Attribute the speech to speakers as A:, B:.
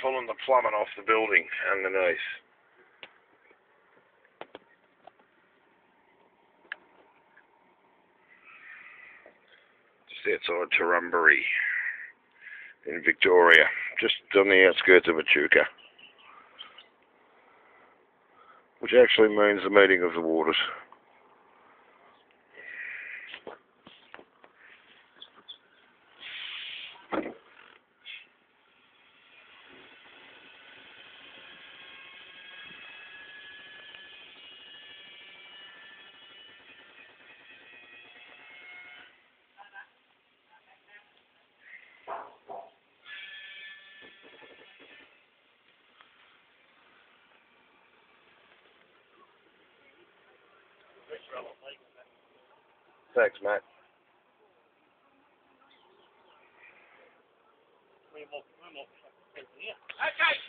A: pulling the plumbing off the building underneath. Just outside Torrumbarry in Victoria, just on the outskirts of Echuca. Which actually means the meeting of the waters. Thanks, mate.
B: Okay.